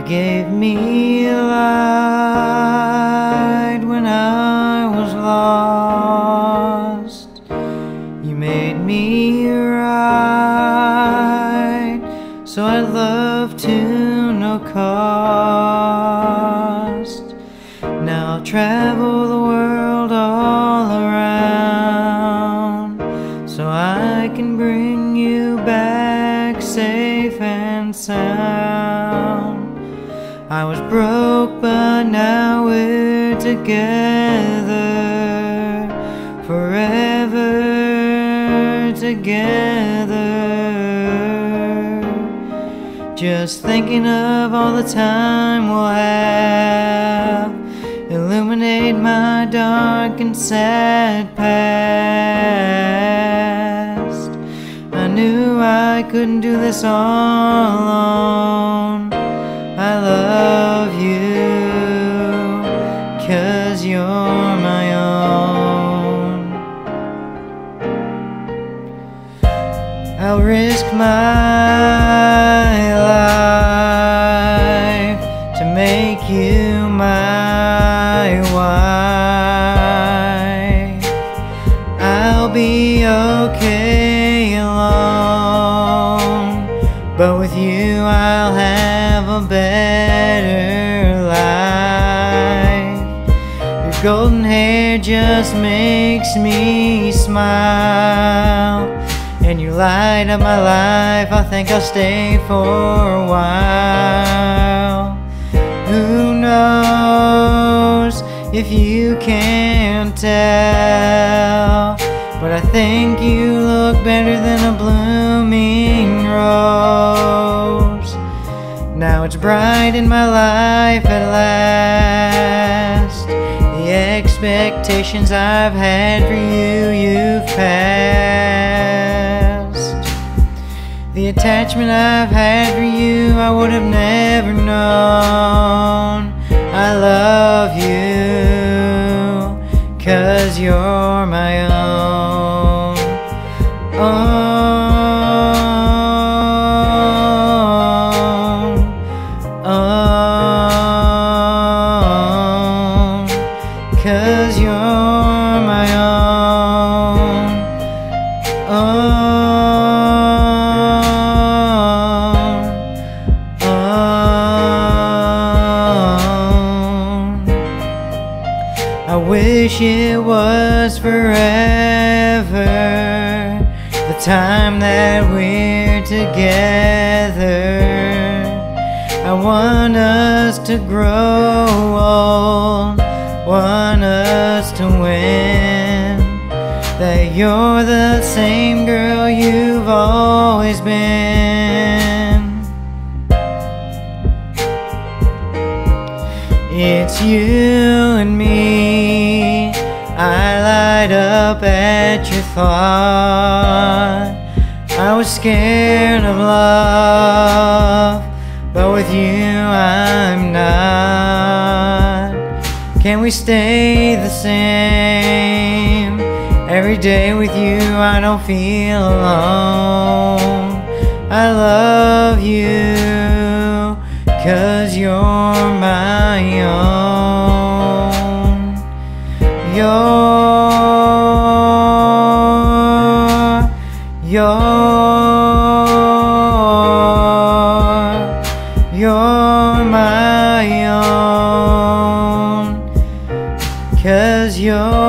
You gave me light when I was lost. You made me right, so I love to no cost. Now I'll travel the world all around, so I can bring you back safe and sound. I was broke, but now we're together, forever together. Just thinking of all the time we'll have, illuminate my dark and sad past. I knew I couldn't do this all alone. I love you, cause you're my own. I'll risk my life to make you my wife. I'll be okay alone, but with you a better life. Your golden hair just makes me smile. And you light up my life, I think I'll stay for a while. Who knows if you can't tell? But I think you look better than a blooming Now bright in my life at last. The expectations I've had for you, you've passed. The attachment I've had for you, I would have never known. I love you, cause you're my own. Wish it was forever the time that we're together. I want us to grow old, want us to win. That you're the same girl you've always been. It's you and me. Up at your thought. I was scared of love, but with you I'm not. Can we stay the same? Every day with you I don't feel alone. I love you, cause you're my own. You're, you're, you're my own. Cause you're